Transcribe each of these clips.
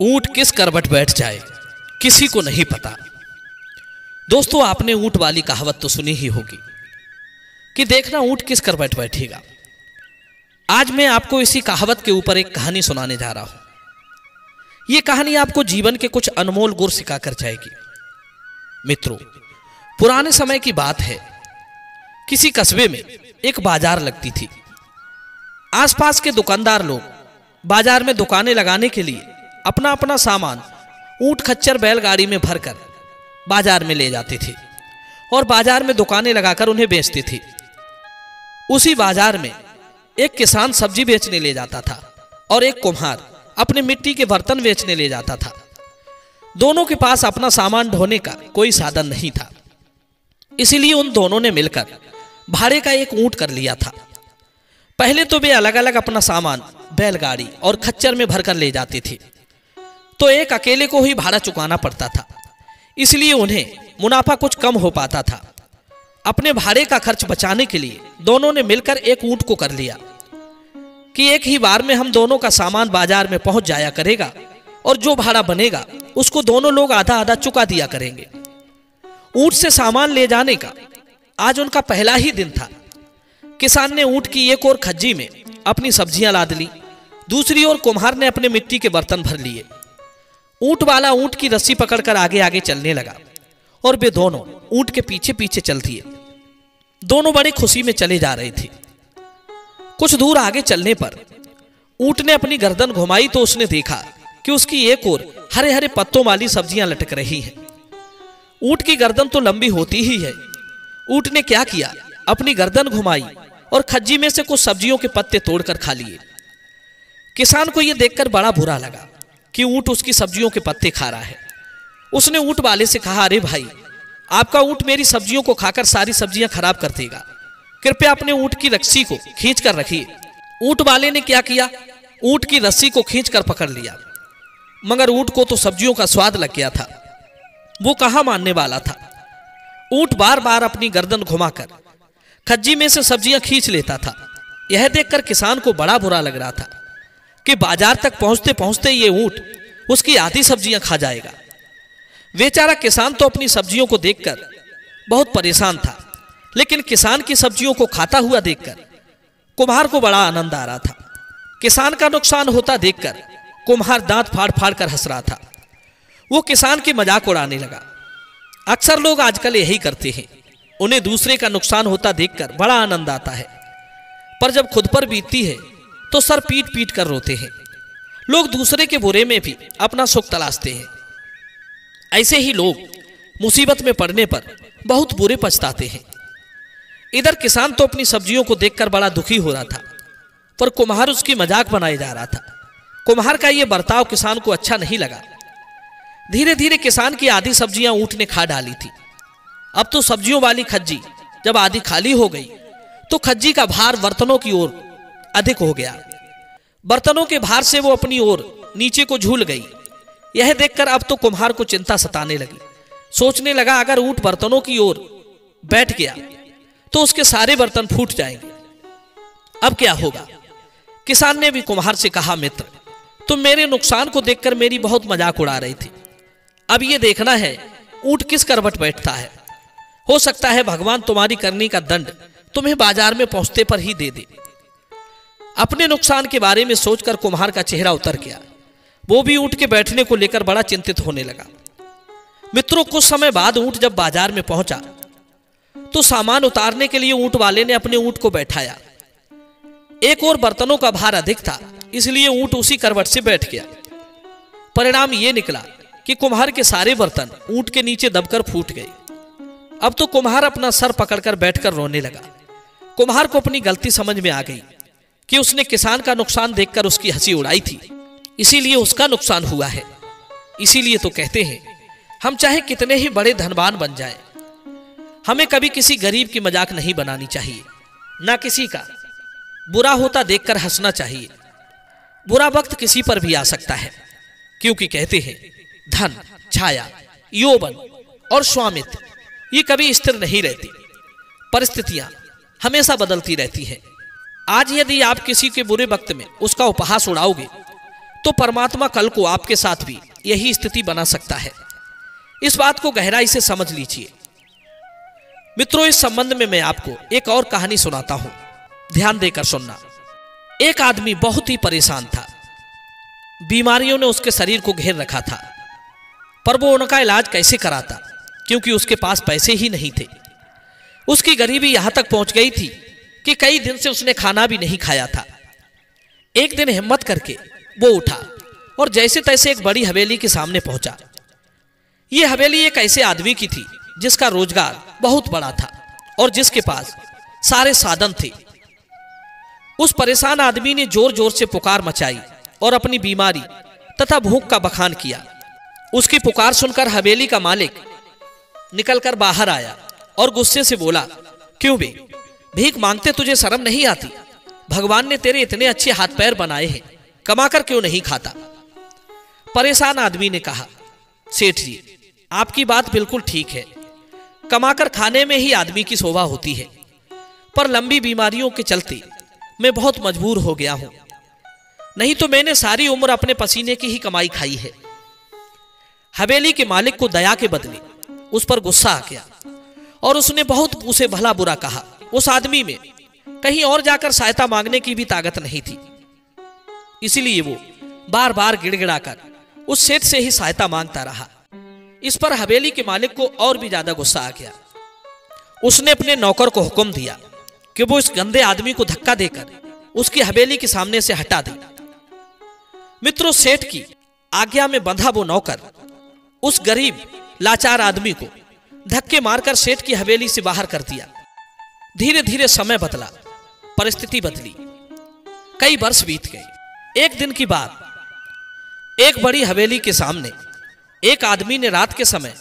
ऊँट किस करवट बैठ जाए, किसी को नहीं पता। दोस्तों, आपने ऊँट वाली कहावत तो सुनी ही होगी कि देखना ऊँट किस करवट बैठेगा। आज मैं आपको इसी कहावत के ऊपर एक कहानी सुनाने जा रहा हूँ। यह कहानी आपको जीवन के कुछ अनमोल गुर सिखा कर जाएगी। मित्रों, पुराने समय की बात है, किसी कस्बे में एक बाज़ार लगती थी। आसपास के दुकानदार लोग बाज़ार में दुकानें लगाने के लिए अपना अपना सामान ऊँट खच्चर बैलगाड़ी में भरकर बाज़ार में ले जाते थे और बाज़ार में दुकानें लगाकर उन्हें बेचते थे। उसी बाज़ार में एक किसान सब्ज़ी बेचने ले जाता था और एक कुम्हार अपने मिट्टी के बर्तन बेचने ले जाता था। दोनों के पास अपना सामान ढोने का कोई साधन नहीं था। इसीलिए उन दोनों ने मिलकर भाड़े का एक ऊँट कर लिया था। पहले तो वे अलग अलग अपना सामान बैलगाड़ी और खच्चर में भरकर ले जाते थे। तो एक अकेले को ही भाड़ा चुकाना पड़ता था। इसलिए उन्हें मुनाफा कुछ कम हो पाता था। अपने भाड़े का खर्च बचाने के लिए दोनों ने मिलकर एक ऊँट को कर लिया कि एक ही बार में हम दोनों का सामान बाज़ार में पहुँच जाया करेगा और जो भाड़ा बनेगा, उसको दोनों लोग आधा आधा चुका दिया करेंगे। ऊँट से सामान ले जाने का आज उनका पहला ही दिन था। किसान ने ऊँट की एक और खज्जी में अपनी सब्ज़ियाँ लाद ली, दूसरी ओर कुम्हार ने अपने मिट्टी के बर्तन भर लिए। ऊँट वाला ऊँट की रस्सी पकड़कर आगे आगे चलने लगा और वे दोनों ऊँट के पीछे पीछे चल दिए। दोनों बड़े खुशी में चले जा रहे थे। कुछ दूर आगे चलने पर ऊँट ने अपनी गर्दन घुमाई तो उसने देखा कि उसकी एक ओर हरे हरे पत्तों वाली सब्ज़ियाँ लटक रही हैं। ऊँट की गर्दन तो लंबी होती ही है। ऊँट ने क्या किया? अपनी गर्दन घुमाई और खज्जी में से कुछ सब्जियों के पत्ते तोड़कर खा लिए। किसान को यह देखकर बड़ा बुरा लगा। कि ऊँट उसकी सब्जियों के पत्ते खा रहा है। उसने ऊँट वाले से कहा, अरे भाई, आपका ऊँट मेरी सब्जियों को खाकर सारी सब्ज़ियाँ खराब कर देगा। कृपया अपने ऊँट की रस्सी को खींच कर रखिए। ऊँट वाले ने क्या किया? ऊँट की रस्सी को खींच कर पकड़ लिया। मगर ऊँट को तो सब्जियों का स्वाद लग गया था। वो कहा मानने वाला था? ऊँट बार बार अपनी गर्दन घुमाकर खज्जी में से सब्ज़ियाँ खींच लेता था। यह देखकर किसान को बड़ा बुरा लग रहा था। कि बाज़ार तक पहुँचते पहुँचते ये ऊँट, उसकी आधी सब्ज़ियाँ खा जाएगा। बेचारा किसान तो अपनी सब्जियों को देखकर बहुत परेशान था, लेकिन किसान की सब्जियों को खाता हुआ देखकर कुम्हार को बड़ा आनंद आ रहा था। किसान का नुकसान होता देखकर कुम्हार दांत फाड़ फाड़ कर हंस रहा था। वो किसान की मज़ाक उड़ाने लगा। अक्सर लोग आजकल यही करते हैं। उन्हें दूसरे का नुकसान होता देखकर बड़ा आनंद आता है। पर जब खुद पर बीतती है तो सर पीट पीट कर रोते हैं। लोग दूसरे के बुरे में भी अपना सुख तलाशते हैं। ऐसे ही लोग मुसीबत में पड़ने पर बहुत बुरे पछताते हैं। इधर किसान तो अपनी सब्जियों को देखकर बड़ा दुखी हो रहा था, पर कुम्हार उसकी मज़ाक बनाए जा रहा था। कुम्हार का यह बर्ताव किसान को अच्छा नहीं लगा। धीरे धीरे किसान की आधी सब्ज़ियाँ ऊँट ने खा डाली थी। अब तो सब्जियों वाली खज्जी जब आधी खाली हो गई तो खज्जी का भार बर्तनों की ओर अधिक हो गया। बर्तनों के भार से वो अपनी ओर नीचे को झूल गई। यह देखकर अब तो कुम्हार को चिंता सताने लगी। सोचने लगा, अगर ऊँट बर्तनों की ओर बैठ गया तो उसके सारे बर्तन फूट जाएँगे। अब क्या होगा? किसान ने भी कुम्हार से कहा, मित्र, तुम मेरे नुकसान को देखकर मेरी बहुत मज़ाक उड़ा रही थी। अब यह देखना है, ऊँट किस करवट बैठता है। हो सकता है भगवान तुम्हारी करनी का दंड तुम्हें बाज़ार में पहुँचते पर ही दे दे। अपने नुकसान के बारे में सोचकर कुम्हार का चेहरा उतर गया। वो भी ऊँट के बैठने को लेकर बड़ा चिंतित होने लगा। मित्रों, कुछ समय बाद ऊँट जब बाज़ार में पहुँचा तो सामान उतारने के लिए ऊँट वाले ने अपने ऊँट को बैठाया। एक और बर्तनों का भार अधिक था, इसलिए ऊँट उसी करवट से बैठ गया। परिणाम यह निकला कि कुम्हार के सारे बर्तन ऊँट के नीचे दबकर फूट गए। अब तो कुम्हार अपना सर पकड़कर बैठकर रोने लगा। कुम्हार को अपनी गलती समझ में आ गई। कि उसने किसान का नुकसान देखकर उसकी हँसी उड़ाई थी। इसीलिए उसका नुकसान हुआ है। इसीलिए तो कहते हैं हम चाहे कितने ही बड़े धनवान बन जाएँ, हमें कभी किसी गरीब की मज़ाक नहीं बनानी चाहिए ना किसी का। बुरा होता देखकर हंसना चाहिए। बुरा वक्त किसी पर भी आ सकता है क्योंकि कहते हैं धन छाया यौवन और स्वामित्व ये कभी स्थिर नहीं रहती। परिस्थितियाँ हमेशा बदलती रहती हैं। आज यदि आप किसी के बुरे वक्त में उसका उपहास उड़ाओगे तो परमात्मा कल को आपके साथ भी यही स्थिति बना सकता है। इस बात को गहराई से समझ लीजिए। मित्रों, इस संबंध में मैं आपको एक और कहानी सुनाता हूँ। ध्यान देकर सुनना। एक आदमी बहुत ही परेशान था। बीमारियों ने उसके शरीर को घेर रखा था, पर वो उनका इलाज कैसे कराता, क्योंकि उसके पास पैसे ही नहीं थे। उसकी गरीबी यहाँ तक पहुँच गई थी। कि कई दिन से उसने खाना भी नहीं खाया था। एक दिन हिम्मत करके वो उठा और जैसे तैसे एक बड़ी हवेली के सामने पहुँचा। यह हवेली एक ऐसे आदमी की थी जिसका रोज़गार बहुत बड़ा था और जिसके पास सारे साधन थे। उस परेशान आदमी ने ज़ोर ज़ोर से पुकार मचाई और अपनी बीमारी तथा भूख का बखान किया। उसकी पुकार सुनकर हवेली का मालिक निकलकर बाहर आया और गुस्से से बोला, क्यों बे? भीख मांगते तुझे शर्म नहीं आती? भगवान ने तेरे इतने अच्छे हाथ पैर बनाए हैं, कमाकर क्यों नहीं खाता? परेशान आदमी ने कहा, सेठ जी, आपकी बात बिल्कुल ठीक है। कमाकर खाने में ही आदमी की शोभा होती है। पर लंबी बीमारियों के चलते मैं बहुत मजबूर हो गया हूँ। नहीं तो मैंने सारी उम्र अपने पसीने की ही कमाई खाई है। हवेली के मालिक को दया के बदले उस पर गुस्सा आ गया और उसने बहुत उसे भला बुरा कहा। उस आदमी में कहीं और जाकर सहायता मांगने की भी ताकत नहीं थी। इसलिए वो बार बार गिड़गिड़ाकर उस सेठ से ही सहायता माँगता रहा। इस पर हवेली के मालिक को और भी ज़्यादा गुस्सा आ गया। उसने अपने नौकर को हुक्म दिया कि वो इस गंदे आदमी को धक्का देकर उसकी हवेली के सामने से हटा दे। मित्रों, सेठ की आज्ञा में बंधा वो नौकर उस गरीब, लाचार आदमी को धक्के मारकर सेठ की हवेली से बाहर कर दिया। धीरे धीरे समय बदला, परिस्थिति बदली। कई वर्ष बीत गए। एक दिन की बात, एक बड़ी हवेली के सामने एक आदमी ने रात के समय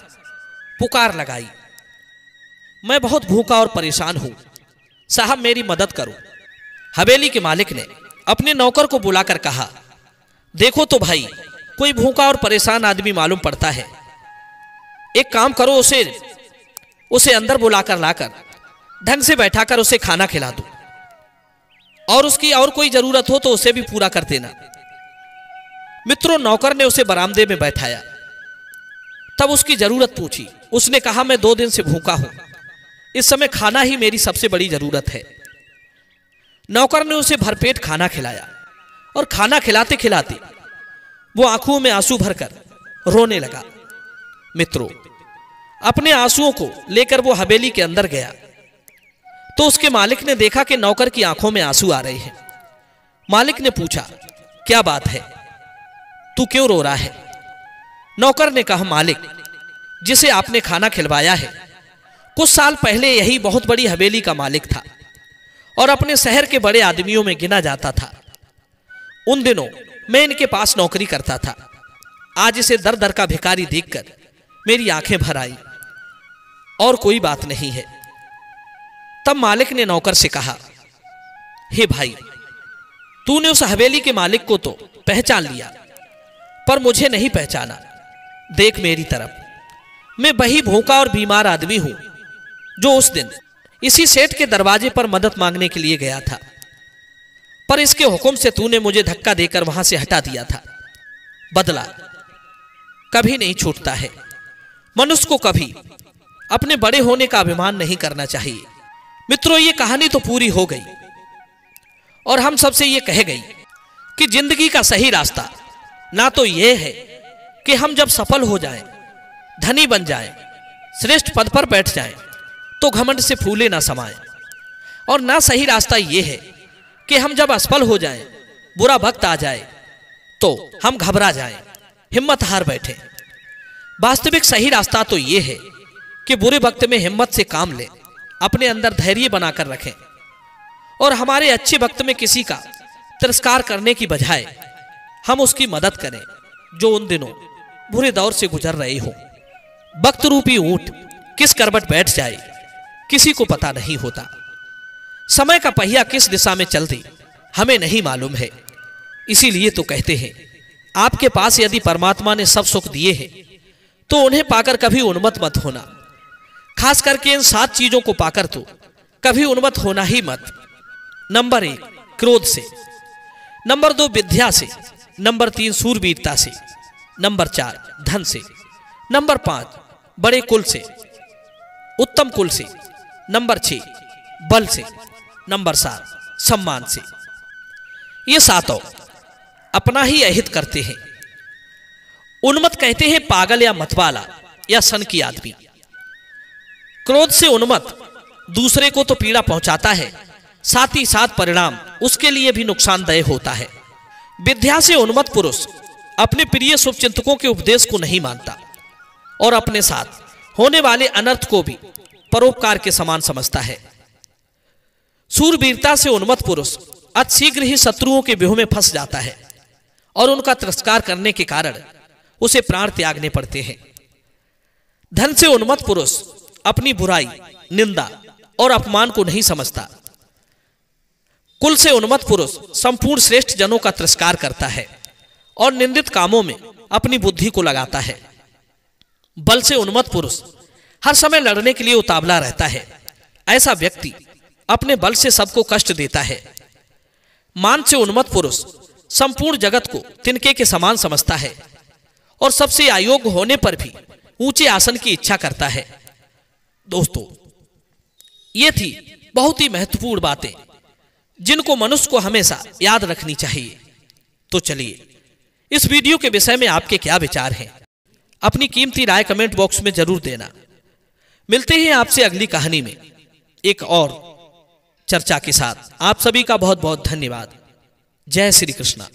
पुकार लगाई। मैं बहुत भूखा और परेशान हूँ। साहब, मेरी मदद करो। हवेली के मालिक ने अपने नौकर को बुलाकर कहा, देखो तो भाई, कोई भूखा और परेशान आदमी मालूम पड़ता है। एक काम करो उसे उसे अंदर बुलाकर लाकर ढंग से बैठाकर उसे खाना खिला दो। और उसकी और कोई ज़रूरत हो तो उसे भी पूरा कर देना। मित्रों, नौकर ने उसे बरामदे में बैठाया। तब उसकी ज़रूरत पूछी। उसने कहा, मैं दो दिन से भूखा हूँ। इस समय खाना ही मेरी सबसे बड़ी ज़रूरत है। नौकर ने उसे भरपेट खाना खिलाया और खाना खिलाते खिलाते वो आँखों में आँसू भरकर रोने लगा। मित्रों, अपने आंसुओं को लेकर वो हवेली के अंदर गया। तो उसके मालिक ने देखा कि नौकर की आँखों में आँसू आ रहे हैं। मालिक ने पूछा, क्या बात है? तू क्यों रो रहा है? नौकर ने कहा, मालिक, जिसे आपने खाना खिलवाया है, कुछ साल पहले यही बहुत बड़ी हवेली का मालिक था और अपने शहर के बड़े आदमियों में गिना जाता था। उन दिनों मैं इनके पास नौकरी करता था। आज इसे दर दर का भिखारी देखकर मेरी आँखें भर आई और कोई बात नहीं है। तब मालिक ने नौकर से कहा, हे भाई, तूने उस हवेली के मालिक को तो पहचान लिया, पर मुझे नहीं पहचाना। देख मेरी तरफ़, मैं वही भूखा और बीमार आदमी हूँ, जो उस दिन इसी सेठ के दरवाजे पर मदद मांगने के लिए गया था। पर इसके हुक्म से तूने मुझे धक्का देकर वहाँ से हटा दिया था। बदला कभी नहीं छूटता है। मनुष्य को कभी अपने बड़े होने का अभिमान नहीं करना चाहिए। मित्रों ये कहानी तो पूरी हो गई। और हम सबसे ये कह गई कि ज़िंदगी का सही रास्ता ना तो यह है कि हम जब सफल हो जाएँ, धनी बन जाएँ, श्रेष्ठ पद पर बैठ जाएँ, तो घमंड से फूले ना समाएँ। और ना सही रास्ता यह है कि हम जब असफल हो जाएँ, बुरा वक्त आ जाए तो हम घबरा जाएँ, हिम्मत हार बैठे। वास्तविक सही रास्ता तो यह है कि बुरे वक्त में हिम्मत से काम लें। अपने अंदर धैर्य बनाकर रखें। और हमारे अच्छे वक्त में किसी का तिरस्कार करने की बजाय हम उसकी मदद करें, जो उन दिनों बुरे दौर से गुजर रहे हो। वक्त रूपी ऊँट किस करवट बैठ जाए, किसी को पता नहीं होता। समय का पहिया किस दिशा में चल दे, हमें नहीं मालूम है। इसीलिए तो कहते हैं, आपके पास यदि परमात्मा ने सब सुख दिए हैं तो उन्हें पाकर कभी उन्मत मत होना। खास करके इन सात चीज़ों को पाकर तो कभी उन्मत होना ही मत। नंबर एक, क्रोध से। नंबर दो, विद्या से। नंबर तीन, सूरवीरता से। नंबर चार, धन से। नंबर पाँच, बड़े कुल से। उत्तम कुल से। नंबर छ बल से। नंबर सात, सम्मान से। ये सातों अपना ही अहित करते हैं। उन्मत कहते हैं पागल या मतवाला या सन की आदमी। क्रोध से उन्मत दूसरे को तो पीड़ा पहुंचाता है, साथ ही साथ परिणाम उसके लिए भी नुकसानदायक होता है। विद्या से उन्मत पुरुष अपने प्रिय शुभचिंतकों के उपदेश को नहीं मानता और अपने साथ होने वाले अनर्थ को भी परोपकार के समान समझता है। सूरवीरता से उन्मत पुरुष अतिशीघ्र ही शत्रुओं के व्यूह में फंस जाता है और उनका तिरस्कार करने के कारण उसे प्राण त्यागने पड़ते हैं। धन से उन्मत पुरुष अपनी बुराई, निंदा और अपमान को नहीं समझता। कुल से उन्मत पुरुष संपूर्ण श्रेष्ठ जनों का तिरस्कार करता है और निंदित कामों में अपनी बुद्धि को लगाता है। बल से उन्मत पुरुष हर समय लड़ने के लिए उतावला रहता है। ऐसा व्यक्ति अपने बल से सबको कष्ट देता है। मान से उन्मत पुरुष संपूर्ण जगत को तिनके के समान समझता है और सबसे अयोग्य होने पर भी ऊँचे आसन की इच्छा करता है। दोस्तों, ये थी बहुत ही महत्वपूर्ण बातें, जिनको मनुष्य को हमेशा याद रखनी चाहिए। तो चलिए, इस वीडियो के विषय में आपके क्या विचार हैं? अपनी कीमती राय कमेंट बॉक्स में ज़रूर देना। मिलते हैं आपसे अगली कहानी में। एक और चर्चा के साथ। आप सभी का बहुत बहुत धन्यवाद। जय श्री कृष्णा।